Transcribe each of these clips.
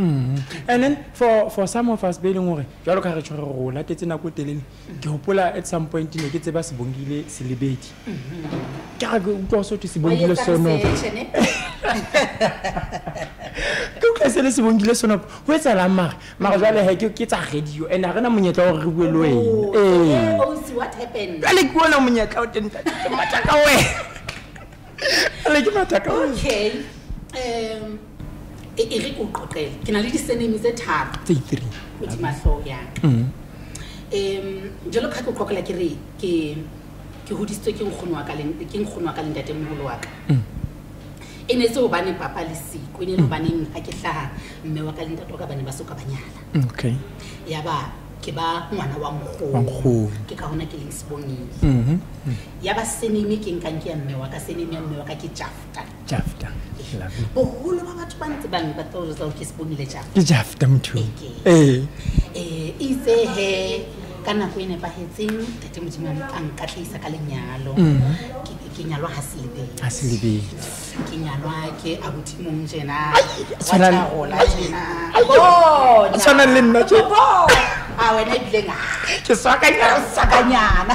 mm-hmm. and then for for some of us be e leng gore jalo ka re tshwere gore o latetse nako e telele ke gopola at some point ne ke tseba se bongile se lebedi mm-hmm. ke ga ke utlwa so to se bongile sono ke utlwa se le se bongile sono go etsa la mare mara jwale he ke tsa radio and ha rena monyetla gore re bue le wena oh, ee eh. oh, jale ke ona monyetla o teng mataka wena jale ke mataka wena e e re ko qoqele ke na le disenemi tse tharo tse three modima tlhogo yaka um mm-hmm. jalo kga ke qoqela ke re ke ke godisitswe ke nkgono wa ka le ke nkgono wa ka le ntate mogolo wa ka mm. e ne tse obane papa le siko e ne le obane mm. ga ke tlhaga mme wa ka le ntate wa ka ba ne ba soka ba nyala mm, okay ya ba ke ba ngwana wa nkgono ke ka gona ke leng sebongeng mm-hmm. ya ba seneme ke nkang ke ya mme wa ka seneme ya mme wa ka ke jafta jafta bogolo ba batho ba ntse ba nne ba toro tsa o ke se bonile jang ke jafta motho ee ee itse he ka nako e nepagetseng tate modimo a nkatlhisa ka lenyalo mm. ke nyalwa ga selebedi ke nyalwa ke abodimong jena watsagola jena tshwanang le nna a wena ebileng ke swakanyana swakanyana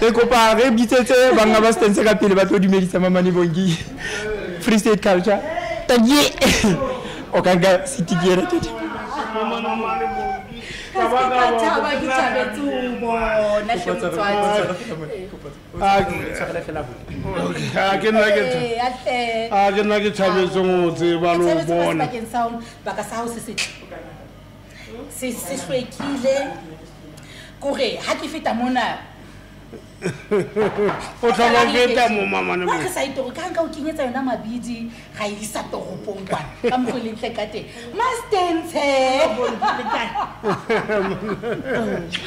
re kopa re bitsetse banga ba stance ka pele ba tlo dumedisa mamane bongi free state culture tadie o ka nka setikiere tete a ke nna ke a ke nna ke thabetseng o tseba lo bona sebakeng sa gago se setle se se hlwekile kore ha ke feta mona o tlhola o feta mo mamane mo re sa itoro ka nka o kenyetsa yona mabidi ga e isa toropong kwa ka mo go e lentle ka teng mastentshe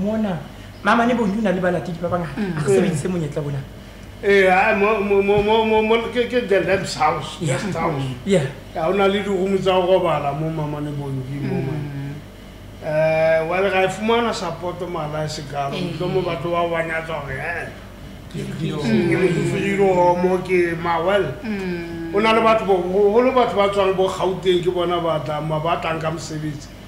mona mama ne bone o na le balatedi ba bangata mm. a re sebedise monyetla bona ee eh, ke delams house guest house mm. ga o na le dirumu tsa go robala mo mama ne bongi mo mm. mane um wale ga e fumana supporto mala e sekalo tlo mo batho ba banyatsa gore eh, kefiromo ke mawel o na le batho bogolo batho ba tswang bo gauteng ke bona batla ma ba tlang ka mosebetsi